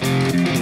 Bye.